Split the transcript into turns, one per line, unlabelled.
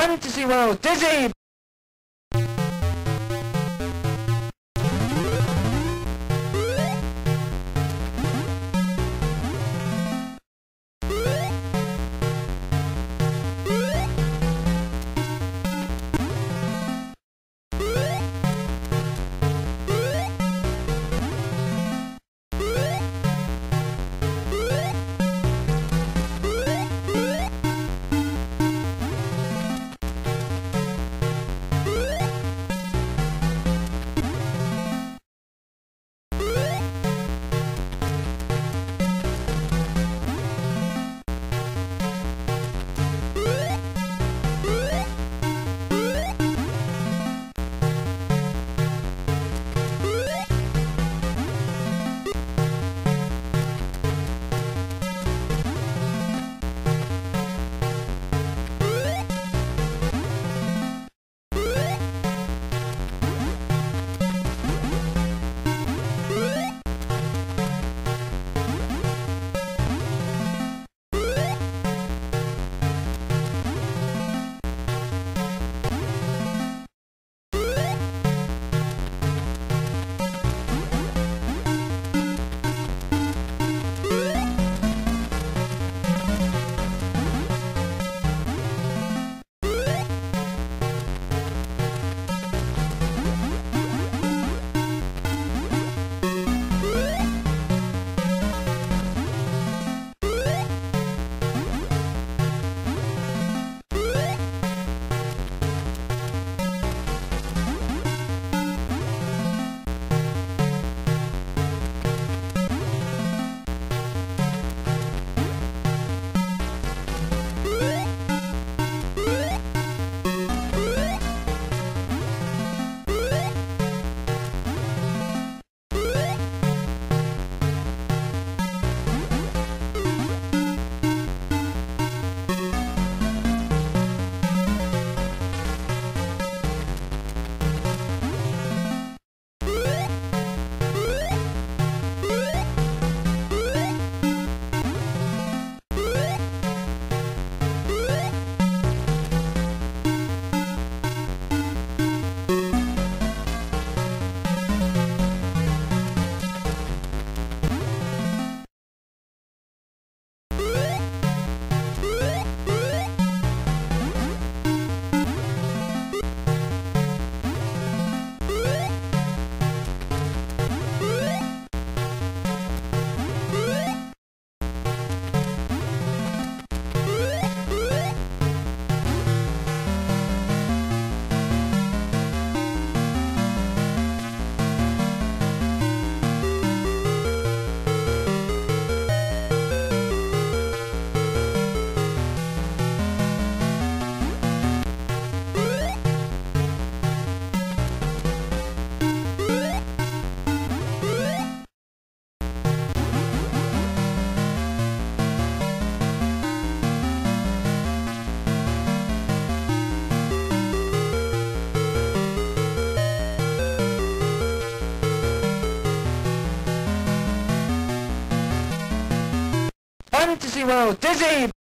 wanted to see when I was dizzy. wanted to see when was dizzy.